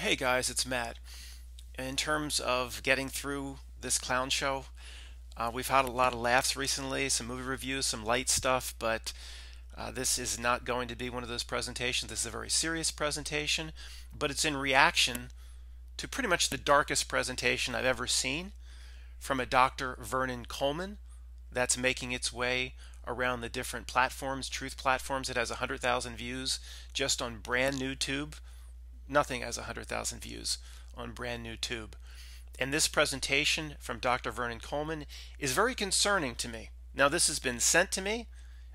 Hey guys, it's Matt. In terms of getting through this clown show, uh, we've had a lot of laughs recently, some movie reviews, some light stuff, but uh, this is not going to be one of those presentations. This is a very serious presentation, but it's in reaction to pretty much the darkest presentation I've ever seen from a Dr. Vernon Coleman that's making its way around the different platforms, truth platforms. It has 100,000 views just on brand new tube nothing has 100,000 views on brand new tube. And this presentation from Dr. Vernon Coleman is very concerning to me. Now, this has been sent to me.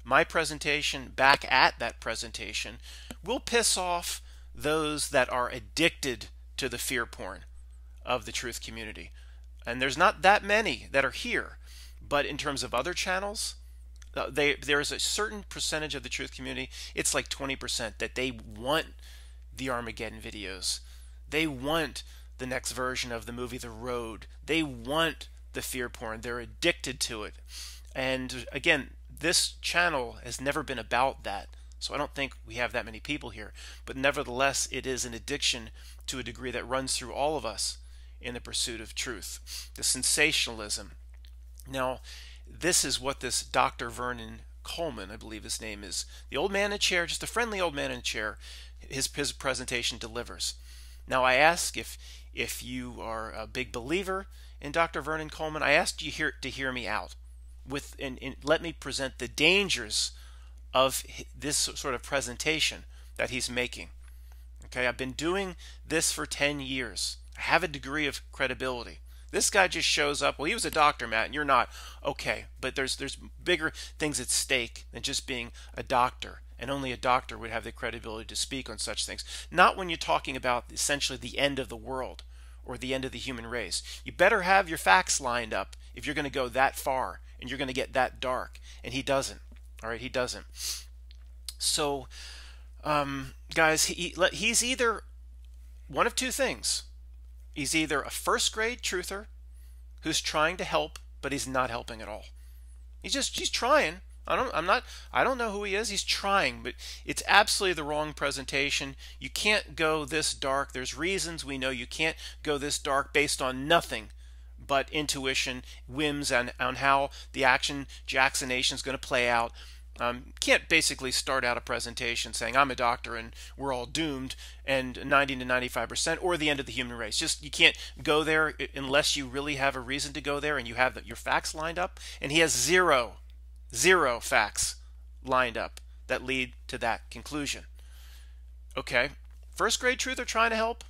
My presentation, back at that presentation, will piss off those that are addicted to the fear porn of the truth community. And there's not that many that are here. But in terms of other channels, uh, they, there's a certain percentage of the truth community, it's like 20%, that they want the Armageddon videos. They want the next version of the movie The Road. They want the fear porn. They're addicted to it. And again, this channel has never been about that. So I don't think we have that many people here. But nevertheless, it is an addiction to a degree that runs through all of us in the pursuit of truth. The sensationalism. Now, this is what this Dr. Vernon Coleman, I believe his name is, the old man in a chair, just a friendly old man in a chair, his, his presentation delivers. Now, I ask if if you are a big believer in Dr. Vernon Coleman, I ask you here to hear me out with and, and let me present the dangers of this sort of presentation that he's making. Okay, I've been doing this for 10 years. I have a degree of credibility. This guy just shows up. Well, he was a doctor, Matt, and you're not. Okay, but there's there's bigger things at stake than just being a doctor and only a doctor would have the credibility to speak on such things. Not when you're talking about essentially the end of the world or the end of the human race. You better have your facts lined up if you're going to go that far and you're going to get that dark. And he doesn't. All right, he doesn't. So, um, guys, he, he's either one of two things. He's either a first grade truther who's trying to help, but he's not helping at all. He's just he's trying, I don't I'm not I don't know who he is. He's trying, but it's absolutely the wrong presentation. You can't go this dark. There's reasons we know you can't go this dark based on nothing but intuition, whims and on how the action Jacksonation is going to play out. Um, can't basically start out a presentation saying I'm a doctor and we're all doomed and 90 to 95 percent or the end of the human race. Just you can't go there unless you really have a reason to go there and you have the, your facts lined up. And he has zero Zero facts lined up that lead to that conclusion. Okay, first grade truth are trying to help.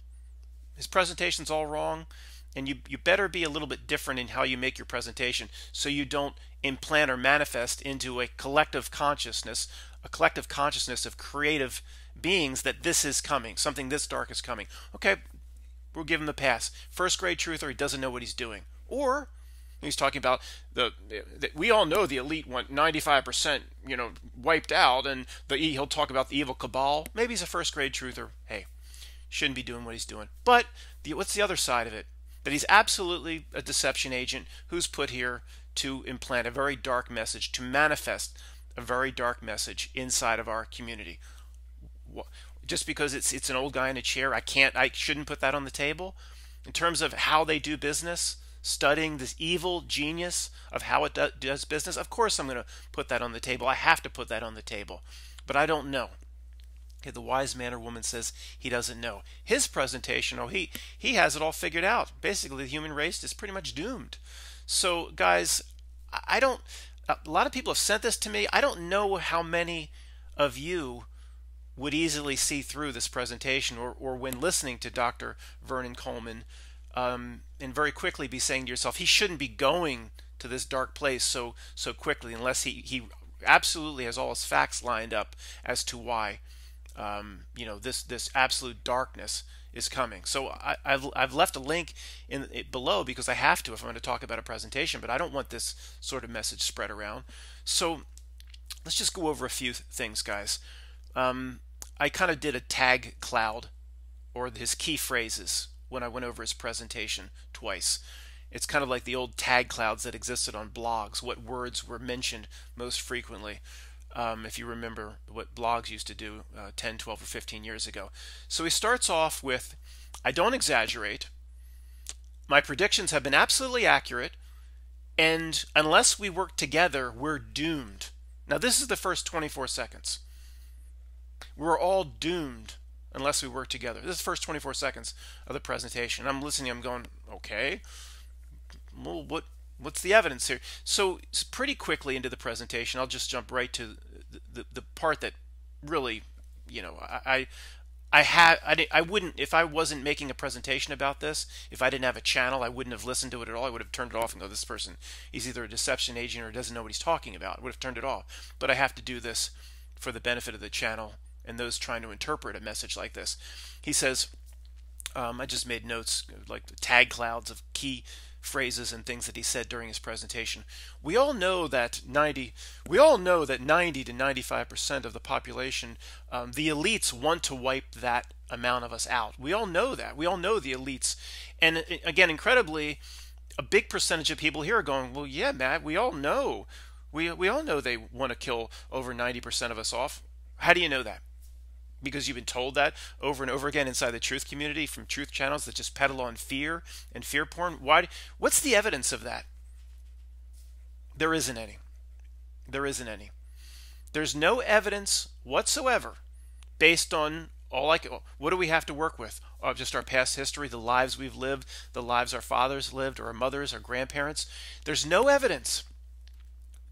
His presentation's all wrong, and you, you better be a little bit different in how you make your presentation so you don't implant or manifest into a collective consciousness, a collective consciousness of creative beings that this is coming, something this dark is coming. Okay, we'll give him the pass. First grade truth, or he doesn't know what he's doing. Or He's talking about the, the, we all know the elite want 95% you know wiped out, and the he'll talk about the evil cabal. Maybe he's a first grade truther. Hey, shouldn't be doing what he's doing. But the, what's the other side of it? That he's absolutely a deception agent who's put here to implant a very dark message, to manifest a very dark message inside of our community. Just because it's it's an old guy in a chair, I can't, I shouldn't put that on the table. In terms of how they do business, studying this evil genius of how it do, does business, of course I'm going to put that on the table. I have to put that on the table. But I don't know. Okay, the wise man or woman says he doesn't know. His presentation, oh, he, he has it all figured out. Basically, the human race is pretty much doomed. So, guys, I don't, a lot of people have sent this to me. I don't know how many of you would easily see through this presentation or, or when listening to Dr. Vernon Coleman um, and very quickly be saying to yourself, he shouldn't be going to this dark place so so quickly unless he he absolutely has all his facts lined up as to why um, you know this this absolute darkness is coming. So I, have I've left a link in below because I have to if I'm going to talk about a presentation, but I don't want this sort of message spread around. So let's just go over a few things, guys. Um, I kind of did a tag cloud or his key phrases when I went over his presentation twice. It's kind of like the old tag clouds that existed on blogs, what words were mentioned most frequently. Um, if you remember what blogs used to do uh, 10, 12, or 15 years ago. So he starts off with I don't exaggerate. My predictions have been absolutely accurate. And unless we work together, we're doomed. Now, this is the first 24 seconds. We're all doomed unless we work together. This is the first 24 seconds of the presentation. I'm listening, I'm going, okay, well, what, what's the evidence here? So, pretty quickly into the presentation, I'll just jump right to the, the, the part that really, you know, I, I had I, I wouldn't if I wasn't making a presentation about this if I didn't have a channel I wouldn't have listened to it at all I would have turned it off and go this person is either a deception agent or doesn't know what he's talking about I would have turned it off but I have to do this for the benefit of the channel and those trying to interpret a message like this he says um, I just made notes like tag clouds of key phrases and things that he said during his presentation. We all know that 90, we all know that 90 to 95 percent of the population, um, the elites want to wipe that amount of us out. We all know that. We all know the elites, and again, incredibly, a big percentage of people here are going, well, yeah, Matt, we all know. We, we all know they want to kill over 90% of us off. How do you know that? Because you've been told that over and over again inside the truth community from truth channels that just peddle on fear and fear porn. Why what's the evidence of that? There isn't any. There isn't any. There's no evidence whatsoever based on all like what do we have to work with? Uh, just our past history the lives we've lived the lives our fathers lived or our mothers our grandparents. There's no evidence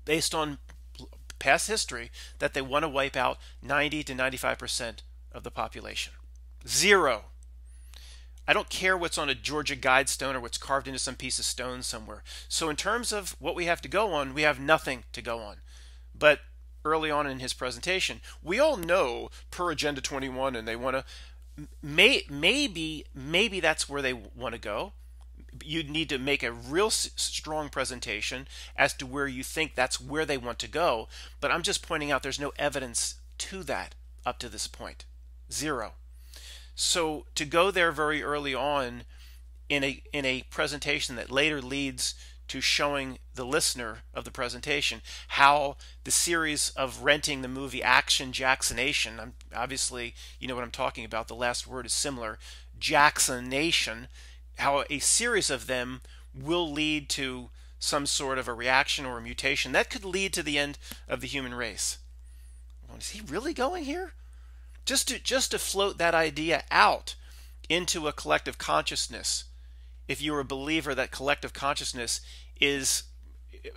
based on past history that they want to wipe out 90 to 95% of the population. Zero. I don't care what's on a Georgia Guidestone or what's carved into some piece of stone somewhere. So, in terms of what we have to go on, we have nothing to go on. But early on in his presentation, we all know per Agenda 21, and they want to. May, maybe maybe that's where they want to go you need to make a real strong presentation as to where you think that's where they want to go. But I'm just pointing out there's no evidence to that up to this point. Zero. So to go there very early on in a in a presentation that later leads to showing the listener of the presentation how the series of renting the movie Action Jacksonation, I'm, obviously you know what I'm talking about, the last word is similar, Jacksonation how a series of them will lead to some sort of a reaction or a mutation that could lead to the end of the human race. Is he really going here? Just to just to float that idea out into a collective consciousness. If you're a believer that collective consciousness is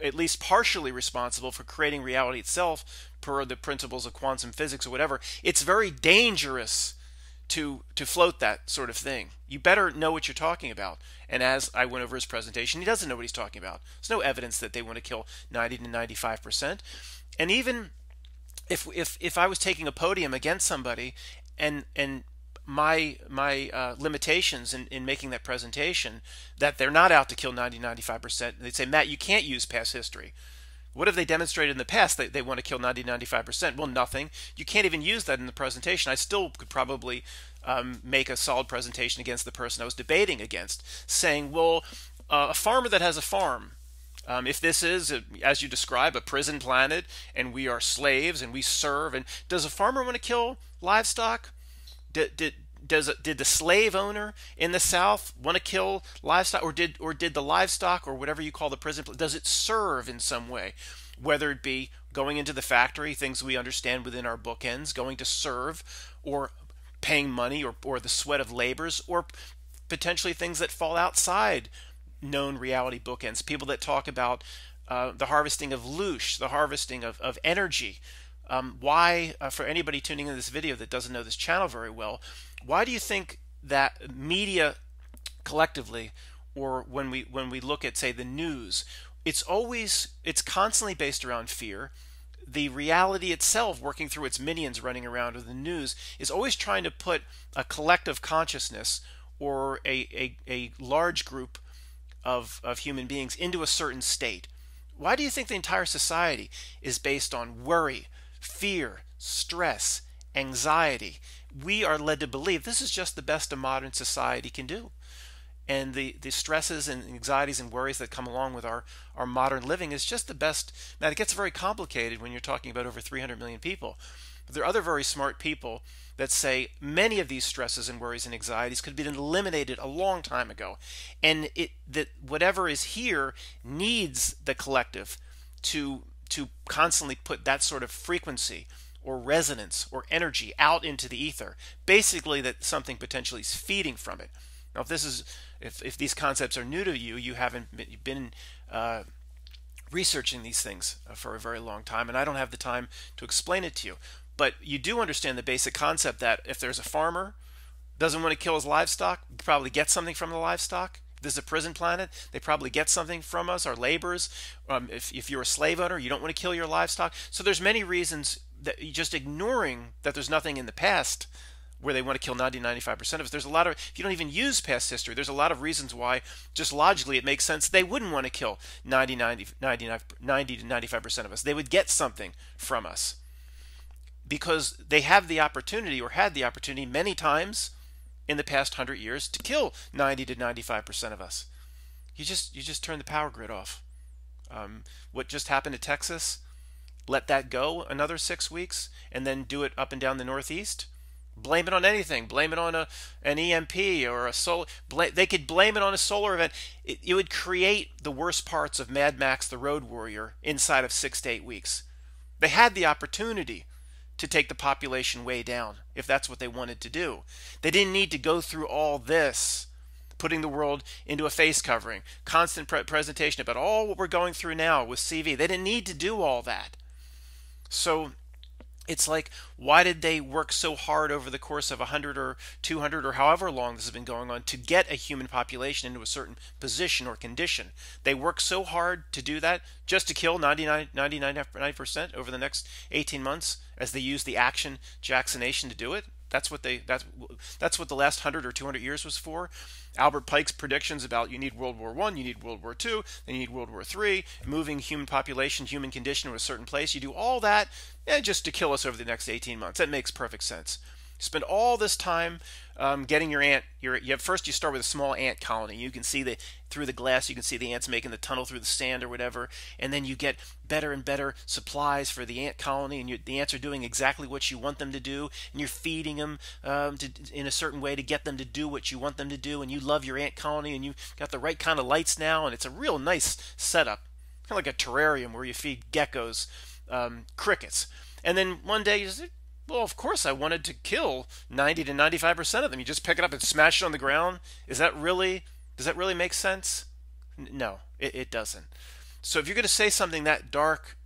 at least partially responsible for creating reality itself per the principles of quantum physics or whatever, it's very dangerous to to float that sort of thing. You better know what you're talking about. And as I went over his presentation, he doesn't know what he's talking about. There's no evidence that they want to kill 90 to 95 percent. And even if if if I was taking a podium against somebody, and and my my uh, limitations in, in making that presentation that they're not out to kill 90 95 percent they'd say matt you can't use past history what have they demonstrated in the past that they want to kill 90 95%? Well, nothing. You can't even use that in the presentation. I still could probably um, make a solid presentation against the person I was debating against, saying, well, uh, a farmer that has a farm, um, if this is, as you describe, a prison planet and we are slaves and we serve, and does a farmer want to kill livestock? Does did the slave owner in the South want to kill livestock, or did or did the livestock or whatever you call the prison does it serve in some way, whether it be going into the factory, things we understand within our bookends, going to serve, or paying money, or or the sweat of labors, or potentially things that fall outside known reality bookends. People that talk about uh, the harvesting of loosh, the harvesting of, of energy, um, why, uh, for anybody tuning in this video that doesn't know this channel very well, why do you think that media collectively, or when we when we look at say the news, it's always it's constantly based around fear. The reality itself, working through its minions running around with the news, is always trying to put a collective consciousness or a, a, a large group of, of human beings into a certain state. Why do you think the entire society is based on worry, fear, stress, anxiety. We are led to believe this is just the best a modern society can do. And the, the stresses and anxieties and worries that come along with our, our modern living is just the best. Now, it gets very complicated when you're talking about over 300 million people. But there are other very smart people that say many of these stresses and worries and anxieties could have been eliminated a long time ago. And it that whatever is here needs the collective to to constantly put that sort of frequency or resonance or energy out into the ether. Basically that something potentially is feeding from it. Now if this is if, if these concepts are new to you, you haven't been uh, researching these things uh, for a very long time, and I don't have the time to explain it to you. But you do understand the basic concept that if there's a farmer doesn't want to kill his livestock, probably get something from the livestock. This is a prison planet. They probably get something from us, our laborers. Um, if, if you're a slave owner, you don't want to kill your livestock. So there's many reasons that just ignoring that there's nothing in the past where they want to kill 90 95% of us. There's a lot of, if you don't even use past history, there's a lot of reasons why, just logically, it makes sense they wouldn't want to kill 90, 90, 90, 90 to 95% of us. They would get something from us because they have the opportunity or had the opportunity many times in the past 100 years to kill 90 to 95% of us. You just, you just turn the power grid off. Um, what just happened to Texas, let that go another six weeks and then do it up and down the Northeast Blame it on anything. Blame it on a an EMP or a solar. they could blame it on a solar event. It, it would create the worst parts of Mad Max: The Road Warrior inside of six to eight weeks. They had the opportunity to take the population way down if that's what they wanted to do. They didn't need to go through all this, putting the world into a face covering, constant pre presentation about all what we're going through now with CV. They didn't need to do all that. So it's like why did they work so hard over the course of 100 or 200 or however long this has been going on to get a human population into a certain position or condition? They work so hard to do that just to kill 99 99% over the next 18 months as they use the action Jacksonation to do it that's what they that's that's what the last 100 or 200 years was for Albert Pike's predictions about you need World War One, you need World War Two, then you need World War Three, moving human population, human condition to a certain place. You do all that eh, just to kill us over the next 18 months. That makes perfect sense. Spend all this time um, getting your ant. Your you have, first you start with a small ant colony. You can see the through the glass. You can see the ants making the tunnel through the sand or whatever. And then you get better and better supplies for the ant colony, and the ants are doing exactly what you want them to do. And you're feeding them um, to, in a certain way to get them to do what you want them to do. And you love your ant colony, and you've got the right kind of lights now, and it's a real nice setup, kind of like a terrarium where you feed geckos um, crickets. And then one day you well, of course, I wanted to kill 90 to 95% of them. You just pick it up and smash it on the ground. Is that really, does that really make sense? No, it, it doesn't. So if you're going to say something that dark,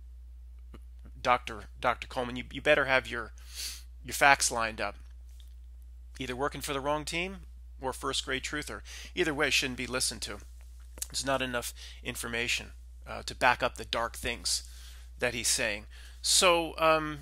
Dr. Dr. Coleman, you, you better have your, your facts lined up. Either working for the wrong team or first grade truther. Either way shouldn't be listened to. There's not enough information uh, to back up the dark things that he's saying. So um,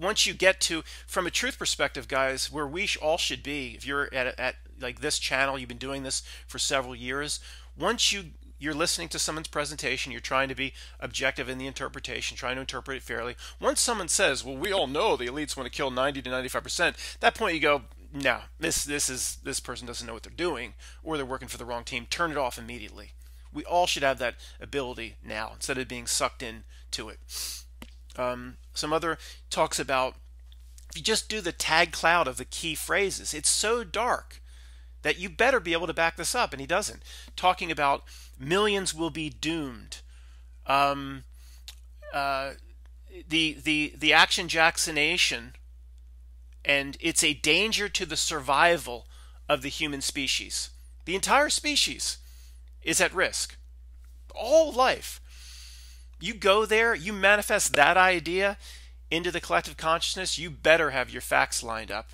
once you get to from a truth perspective guys where we all should be if you're at, at like this channel you've been doing this for several years once you you're listening to someone's presentation you're trying to be objective in the interpretation trying to interpret it fairly once someone says well we all know the elites want to kill 90 to 95 percent that point you go no this this is this person doesn't know what they're doing or they're working for the wrong team. Turn it off immediately. We all should have that ability now instead of being sucked in to it um, some other talks about if you just do the tag cloud of the key phrases, it's so dark that you better be able to back this up, and he doesn't. Talking about millions will be doomed. Um, uh, the the the action Jacksonation, and it's a danger to the survival of the human species. The entire species is at risk. All life you go there, you manifest that idea into the collective consciousness, you better have your facts lined up.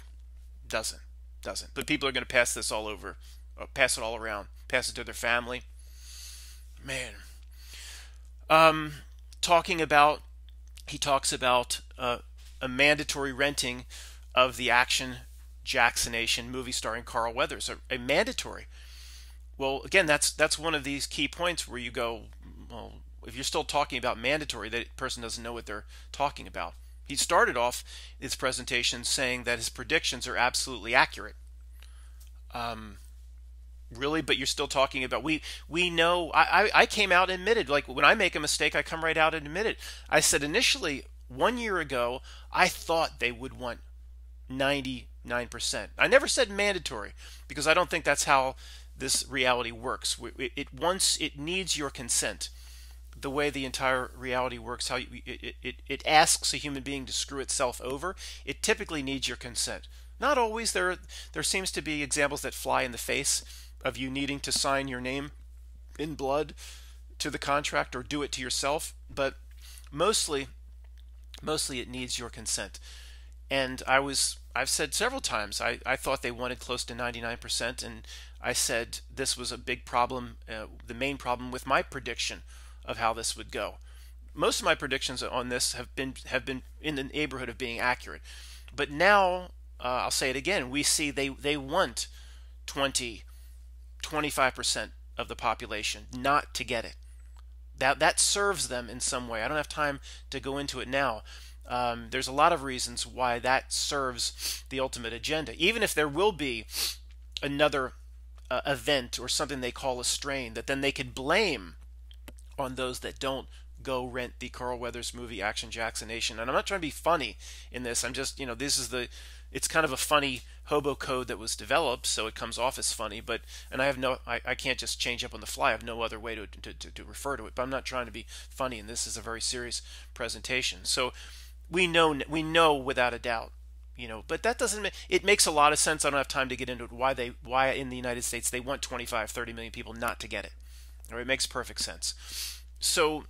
Doesn't. Doesn't. But people are going to pass this all over, uh, pass it all around, pass it to their family. Man. Um, talking about, he talks about uh, a mandatory renting of the action Jacksonation movie starring Carl Weathers, a, a mandatory. Well, again, that's that's one of these key points where you go, well, if you're still talking about mandatory, that person doesn't know what they're talking about. He started off his presentation saying that his predictions are absolutely accurate. Um, really, but you're still talking about we we know. I, I I came out and admitted like when I make a mistake, I come right out and admit it. I said initially One year ago, I thought they would want 99%. I never said mandatory because I don't think that's how this reality works. It, it once it needs your consent. The way the entire reality works, how you, it, it, it asks a human being to screw itself over, it typically needs your consent. Not always. There, there seems to be examples that fly in the face of you needing to sign your name in blood to the contract or do it to yourself, but mostly, mostly it needs your consent. And I was, I've said several times, I, I thought they wanted close to 99%, and I said this was a big problem, uh, the main problem with my prediction of how this would go. Most of my predictions on this have been have been in the neighborhood of being accurate, but now uh, I'll say it again. We see they they want 20, 25 percent of the population not to get it. That that serves them in some way. I don't have time to go into it now. Um, there's a lot of reasons why that serves the ultimate agenda. Even if there will be another uh, event or something they call a strain that then they could blame on those that don't go rent the Carl Weathers movie Action Jacksonation. And I'm not trying to be funny in this. I'm just, you know, this is the it's kind of a funny hobo code that was developed, so it comes off as funny. But and I have no, I, I can't just change up on the fly. I have no other way to, to, to, to refer to it. But I'm not trying to be funny, and this is a very serious presentation. So we know we know without a doubt you know but that doesn't it makes a lot of sense i don't have time to get into it why they why in the united states they want 25 30 million people not to get it or it makes perfect sense. So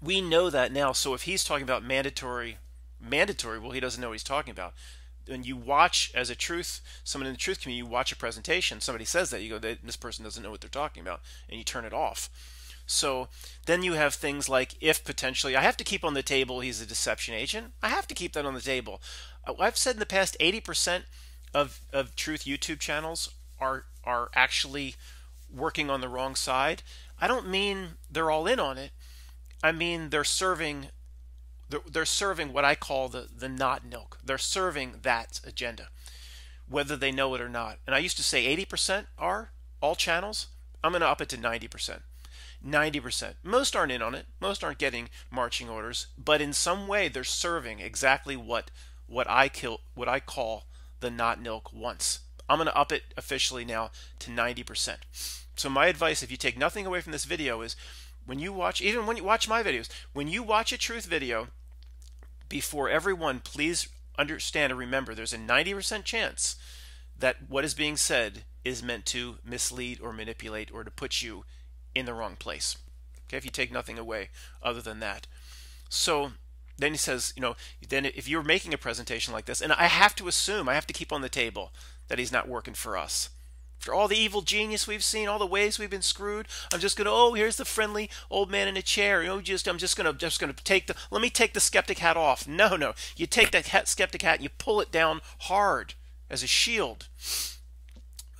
we know that now so if he's talking about mandatory mandatory well he doesn't know what he's talking about. And you watch as a truth someone in the truth community you watch a presentation somebody says that you go this person doesn't know what they're talking about and you turn it off. So then you have things like if potentially I have to keep on the table he's a deception agent I have to keep that on the table. Uh, I've said in the past 80% of, of truth YouTube channels are are actually working on the wrong side I don't mean they're all in on it I mean they're serving they're, serving what I call the, the not milk. They're serving that agenda, whether they know it or not. And I used to say 80% are all channels. I'm going to up it to 90%. 90%. Most aren't in on it. Most aren't getting marching orders, but in some way they're serving exactly what what I kill what I call the not milk once. I'm going to up it officially now to 90%. So my advice if you take nothing away from this video is when you watch even when you watch my videos, when you watch a truth video, before everyone, please understand and remember there's a 90% chance that what is being said is meant to mislead or manipulate or to put you in the wrong place. Okay, if you take nothing away other than that. So then he says, you know, then if you're making a presentation like this, and I have to assume, I have to keep on the table that he's not working for us. For all the evil genius we've seen, all the ways we've been screwed, I'm just gonna oh here's the friendly old man in a chair. You know, just I'm just gonna just gonna take the let me take the skeptic hat off. No, no, you take that hat, skeptic hat and you pull it down hard as a shield.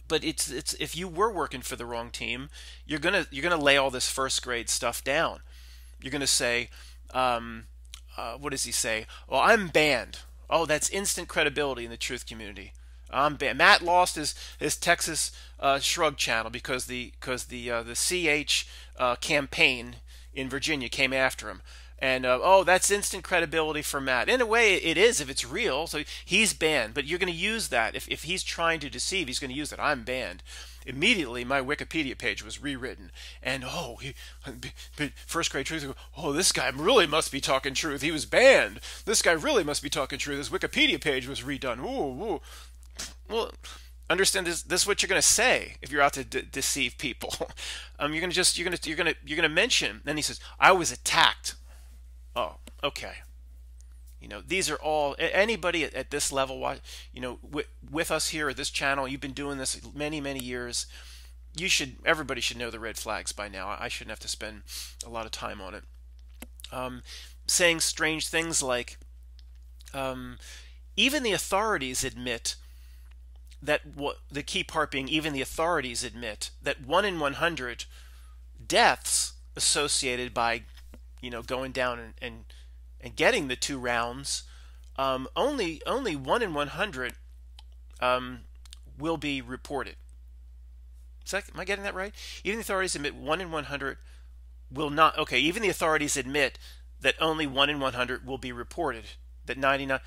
But it's it's if you were working for the wrong team, you're gonna you're gonna lay all this first grade stuff down. You're gonna say, um, uh, what does he say? Well, I'm banned. Oh, that's instant credibility in the truth community. I'm banned. Matt lost his his Texas uh, Shrug channel because the because the uh, the CH uh, campaign in Virginia came after him. And uh, oh, that's instant credibility for Matt. In a way, it is if it's real. So he's banned, but you're going to use that if if he's trying to deceive, he's going to use that. I'm banned. Immediately, my Wikipedia page was rewritten, and oh, he, first grade truth. Oh, this guy really must be talking truth. He was banned. This guy really must be talking truth. His Wikipedia page was redone. Ooh, ooh well, understand this. This is what you're going to say if you're out to de- deceive people. um, you're going to just you're going to you're going to you're going to mention. Then he says, "I was attacked." Oh, okay. You know, these are all anybody at, at this level. You know, with, with us here at this channel, you've been doing this many many years. You should everybody should know the red flags by now. I shouldn't have to spend a lot of time on it. Um, saying strange things like, um, even the authorities admit that what the key part being even the authorities admit that 1 in 100 deaths associated by you know going down and and, and getting the two rounds um, only only 1 in 100 um, will be reported Is that, am I getting that right even the authorities admit 1 in 100 will not okay even the authorities admit that only 1 in 100 will be reported. That 99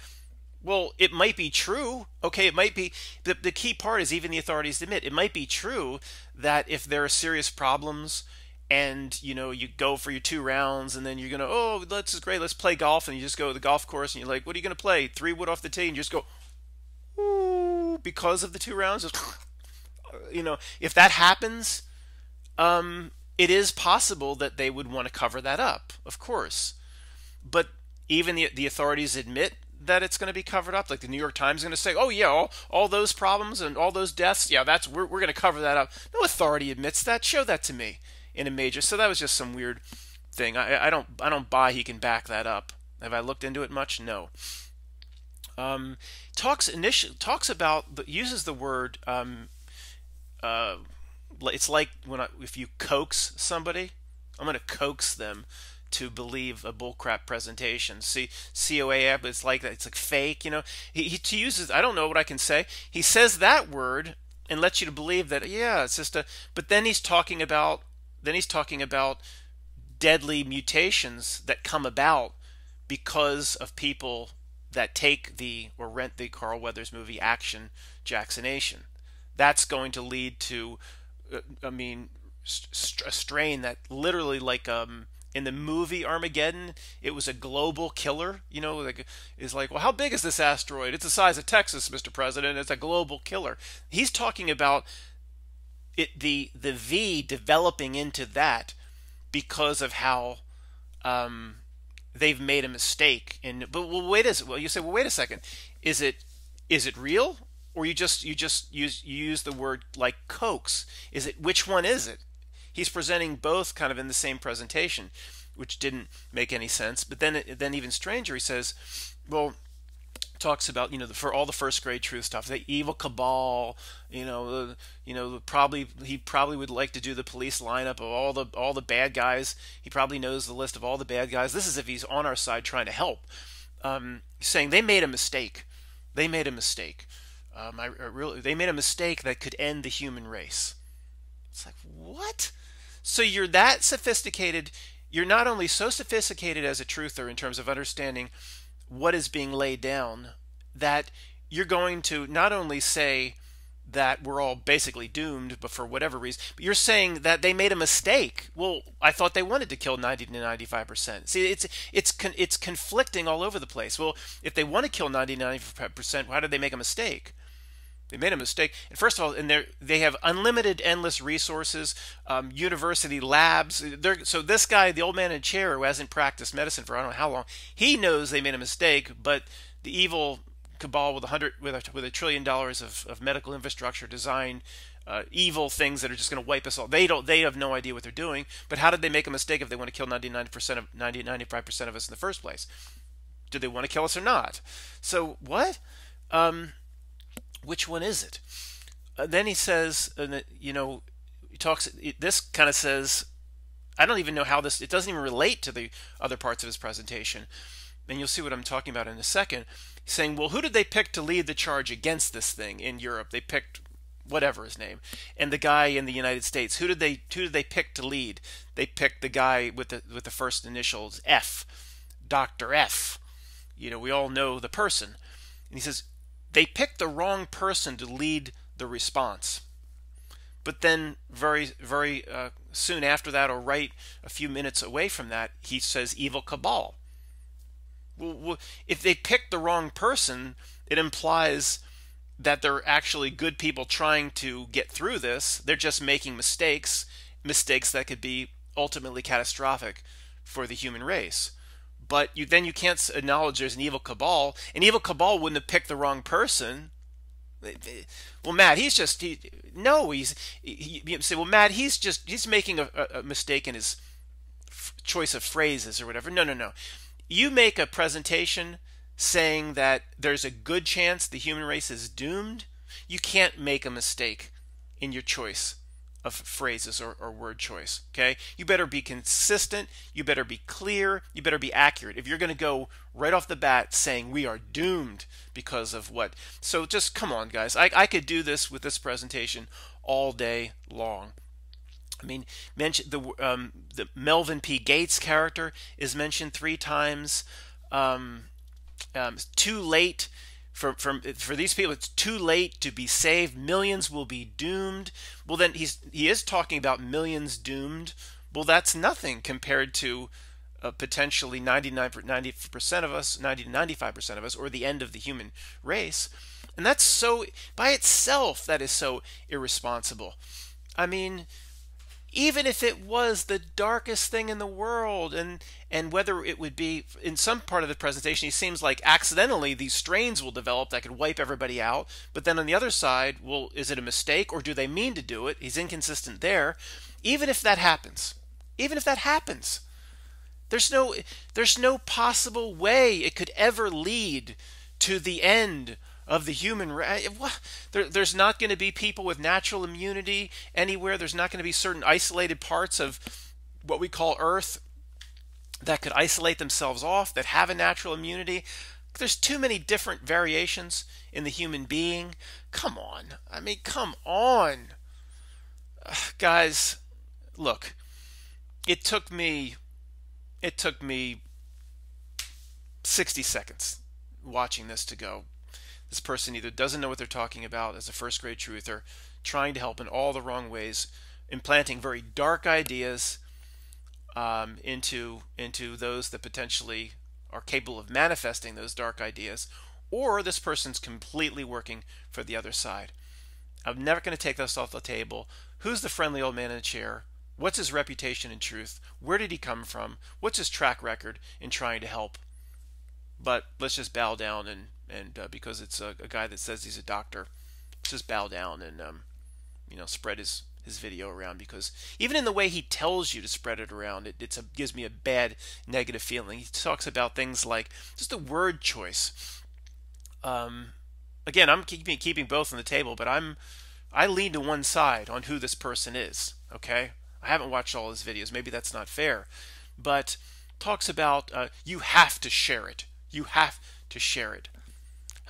well, it might be true. Okay, it might be. The, the key part is even the authorities admit it might be true that if there are serious problems and you know you go for your two rounds and then you're gonna oh this is great let's play golf and you just go to the golf course and you're like what are you gonna play three wood off the tee and you just go Ooh, because of the two rounds you know if that happens um, it is possible that they would want to cover that up of course but even the, the authorities admit that it's going to be covered up. Like the new york times is going to say oh yeah all, all those problems and all those deaths yeah that's we're, we're going to cover that up. No authority admits that. Show that to me in a major. So that was just some weird thing. I, I don't i don't buy he can back that up. Have i looked into it much? No. Um, talks initial talks about uses the word um, uh, it's like when I, if you coax somebody i'm going to coax them to believe a bullcrap presentation. See, COA, it's like that. it's like fake. You know, he, he uses. I don't know what I can say. He says that word and lets you to believe that yeah, it's just a. But then he's talking about then he's talking about deadly mutations that come about because of people that take the or rent the Carl Weathers movie Action Jacksonation. That's going to lead to, uh, I mean, a strain that literally like um in the movie Armageddon, it was a global killer. You know, like is like, well, how big is this asteroid? It's the size of Texas, Mr. President. It's a global killer. He's talking about it the the V developing into that because of how um, they've made a mistake. And but well, wait a well, you say, well, wait a second, is it is it real? Or you just you just use you use the word like coax. Is it which one is it? He's presenting both kind of in the same presentation, which didn't make any sense. But then, then even stranger, he says, well, talks about you know the, for all the first grade truth stuff the evil cabal you know the, you know probably he probably would like to do the police lineup of all the all the bad guys. He probably knows the list of all the bad guys. This is if he's on our side trying to help. Um, saying they made a mistake. They made a mistake. Um, I, I really they made a mistake that could end the human race. It's like what so you're that sophisticated. You're not only so sophisticated as a truther in terms of understanding what is being laid down, that you're going to not only say that we're all basically doomed, but for whatever reason, but you're saying that they made a mistake. Well, I thought they wanted to kill 90 to 95 percent. See, it's it's it's conflicting all over the place. Well, if they want to kill 90 to 95 percent, why did they make a mistake? They made a mistake. And first of all, and they they have unlimited, endless resources, um, university labs. They're, so this guy, the old man in chair who hasn't practiced medicine for I don't know how long, he knows they made a mistake. But the evil cabal with a hundred with a, with a trillion dollars of, of medical infrastructure design uh, evil things that are just going to wipe us all. They don't. They have no idea what they're doing. But how did they make a mistake if they want to kill 99% of 90 95% of us in the first place? Do they want to kill us or not? So what? Um, which one is it? Uh, then he says, uh, you know, he talks. This kind of says, I don't even know how this. It doesn't even relate to the other parts of his presentation, and you'll see what I'm talking about in a second. Saying, well, who did they pick to lead the charge against this thing in Europe? They picked whatever his name, and the guy in the United States. Who did they who did they pick to lead? They picked the guy with the with the first initials F, Doctor F. You know, we all know the person, and he says, they picked the wrong person to lead the response. But then, very, very uh, soon after that, or right a few minutes away from that, he says evil cabal. Well, if they picked the wrong person, it implies that they're actually good people trying to get through this. They're just making mistakes, mistakes that could be ultimately catastrophic for the human race but you then you can't acknowledge there's an evil cabal. An evil cabal wouldn't have picked the wrong person. Well, Matt, he's just he, no, he's he, you say, well, Matt, he's just he's making a, a mistake in his choice of phrases or whatever. No, no, no. You make a presentation saying that there's a good chance the human race is doomed. You can't make a mistake in your choice of phrases or, or, word choice. Okay, you better be consistent. You better be clear. You better be accurate. If you're going to go right off the bat saying we are doomed because of what, so just come on, guys. I, I could do this with this presentation all day long. I mean, mention the um, the Melvin P. Gates character is mentioned three times. Um, um, too late for, for for these people. It's too late to be saved. Millions will be doomed. Well, then he's he is talking about millions doomed. Well, that's nothing compared to uh, potentially 99 90% of us, 90 to 95% of us, or the end of the human race. And that's so by itself that is so irresponsible. I mean, even if it was the darkest thing in the world and and whether it would be in some part of the presentation he seems like accidentally these strains will develop that could wipe everybody out but then on the other side well is it a mistake or do they mean to do it? He's inconsistent there. Even if that happens even if that happens there's no there's no possible way it could ever lead to the end of the human race. Eh, there, there's not going to be people with natural immunity anywhere. There's not going to be certain isolated parts of what we call Earth that could isolate themselves off, that have a natural immunity. There's too many different variations in the human being. Come on. I mean, come on. guys, look, it took me it took me 60 seconds watching this to go this person either doesn't know what they're talking about as a first grade truther, trying to help in all the wrong ways, implanting very dark ideas um, into into those that potentially are capable of manifesting those dark ideas, or this person's completely working for the other side. I'm never going to take this off the table. Who's the friendly old man in the chair? What's his reputation in truth? Where did he come from? What's his track record in trying to help? But let's just bow down and and uh, because it's a, a, guy that says he's a doctor, just bow down and um, you know spread his his video around because even in the way he tells you to spread it around, it it's a, gives me a bad negative feeling. He talks about things like just a word choice. Um, again, I'm keeping keeping both on the table, but I'm I lean to one side on who this person is. Okay, I haven't watched all his videos. Maybe that's not fair, but talks about uh, you have to share it. You have to share it.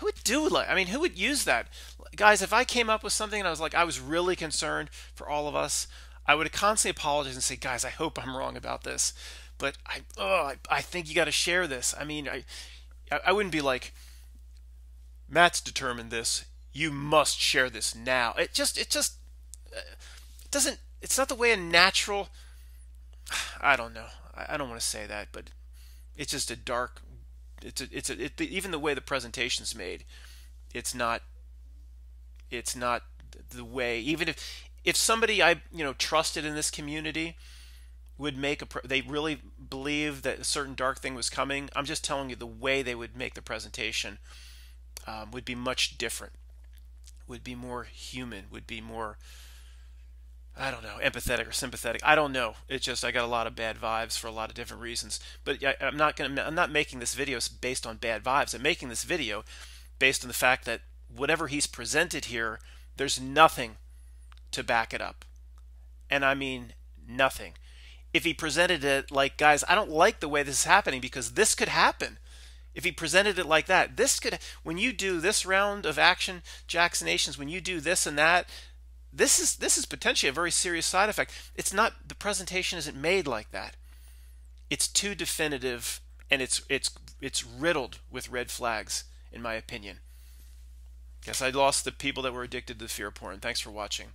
Who would do like? I mean, who would use that, guys? If I came up with something and I was like, I was really concerned for all of us, I would constantly apologize and say, guys, I hope I'm wrong about this, but I, oh, I, I think you got to share this. I mean, I, I wouldn't be like, Matt's determined this. You must share this now. It just, it just, uh, it doesn't. It's not the way a natural. I don't know. I don't want to say that, but it's just a dark, it's a, it's a, it, even the way the presentation's made, it's not it's not the way. Even if if somebody I you know trusted in this community would make a they really believe that a certain dark thing was coming. I'm just telling you the way they would make the presentation um, would be much different. Would be more human. Would be more I don't know, empathetic or sympathetic. I don't know. It's just I got a lot of bad vibes for a lot of different reasons. But I, am not gonna. I'm not making this video based on bad vibes. I'm making this video based on the fact that whatever he's presented here, there's nothing to back it up, and I mean nothing. If he presented it like, guys, I don't like the way this is happening because this could happen. If he presented it like that, this could, when you do this round of action Jacksinations, when you do this and that, this is this is potentially a very serious side effect. It's not the presentation isn't made like that. It's too definitive and it's it's it's riddled with red flags in my opinion. Guess I lost the people that were addicted to the fear porn. Thanks for watching.